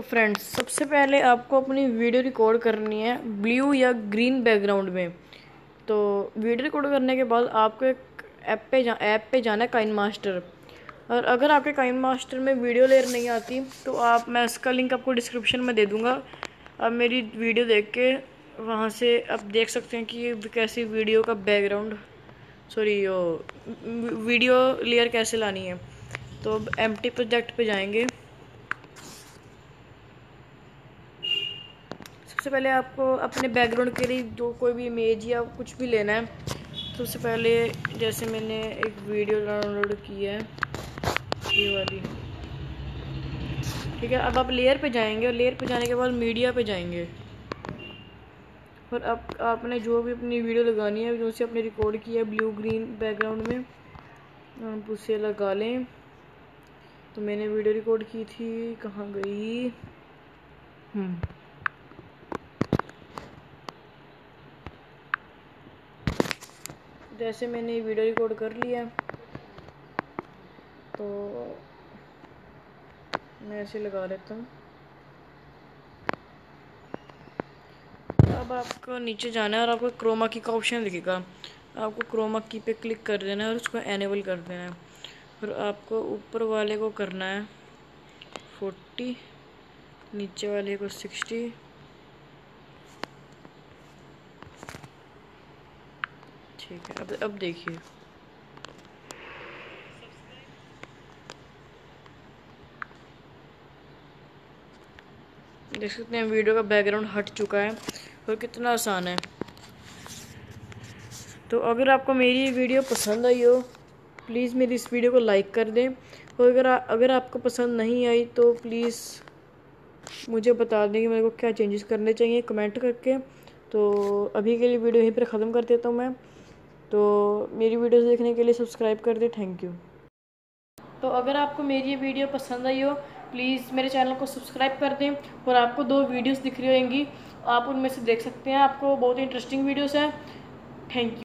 तो फ्रेंड्स सबसे पहले आपको अपनी वीडियो रिकॉर्ड करनी है ब्लू या ग्रीन बैकग्राउंड में। तो वीडियो रिकॉर्ड करने के बाद आपको एक ऐप पे जा ऐप पे जाना है काइन मास्टर और अगर आपके काइन मास्टर में वीडियो लेयर नहीं आती तो आप, मैं इसका लिंक आपको डिस्क्रिप्शन में दे दूँगा। आप मेरी वीडियो देख के वहाँ से आप देख सकते हैं कि कैसी वीडियो का बैकग्राउंड सॉरी वीडियो लेयर कैसे लानी है। तो अब एम प्रोजेक्ट पे जाएँगे। सबसे पहले आपको अपने बैकग्राउंड के लिए जो कोई भी इमेज या कुछ भी लेना है सबसे पहले जैसे मैंने एक वीडियो डाउनलोड की है ये वाली। ठीक है अब आप लेयर पे जाएँगे और लेयर पे जाने के बाद मीडिया पे जाएँगे। और अब आप, आपने जो भी अपनी वीडियो लगानी है जो से आपने रिकॉर्ड किया है ब्लू ग्रीन बैकग्राउंड में आप उसे लगा लें। तो मैंने वीडियो रिकॉर्ड की थी कहाँ गई? हम्म। जैसे मैंने वीडियो रिकॉर्ड कर लिया। तो मैं ऐसे लगा लेता हूँ। अब आपको नीचे जाना है और आपको क्रोमा की का ऑप्शन दिखेगा। आपको क्रोमा की पे क्लिक कर देना है और उसको एनेबल कर देना है। और आपको ऊपर वाले को करना है फोर्टी नीचे वाले को सिक्सटी ठीक है अब अब देखिए। देख सकते हैं वीडियो का बैकग्राउंड हट चुका है और कितना आसान है। तो अगर आपको मेरी वीडियो पसंद आई हो प्लीज़ मेरी इस वीडियो को लाइक कर दें। और अगर आ, अगर आपको पसंद नहीं आई तो प्लीज़ मुझे बता दें कि मेरे को क्या चेंजेस करने चाहिए कमेंट करके। तो अभी के लिए वीडियो यहीं पर ख़त्म कर देता हूँ मैं। तो मेरी वीडियोस देखने के लिए सब्सक्राइब कर दें थैंक यू तो अगर आपको मेरी ये वीडियो पसंद आई हो प्लीज़ मेरे चैनल को सब्सक्राइब कर दें और आपको दो वीडियोस दिख रही होंगी, आप उनमें से देख सकते हैं, आपको बहुत इंटरेस्टिंग वीडियोस हैं. Thank you